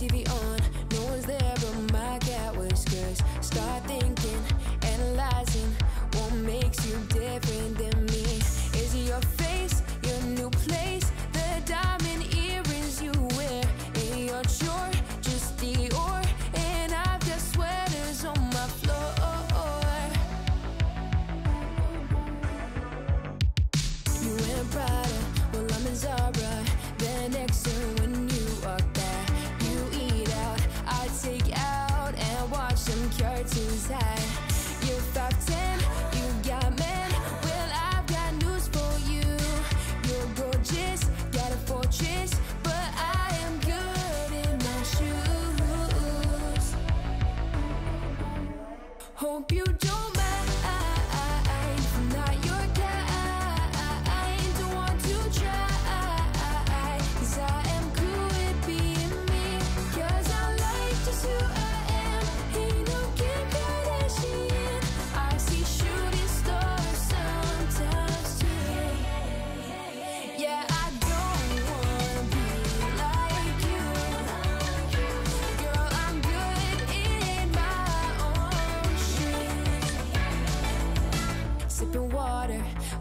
TV on, no one's there but my cat whiskers. Start thinking, analyzing what makes 精彩。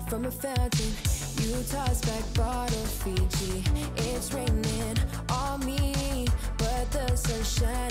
from a fountain. Toss back bottle Fiji. It's raining on me But the sunshine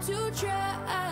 to try.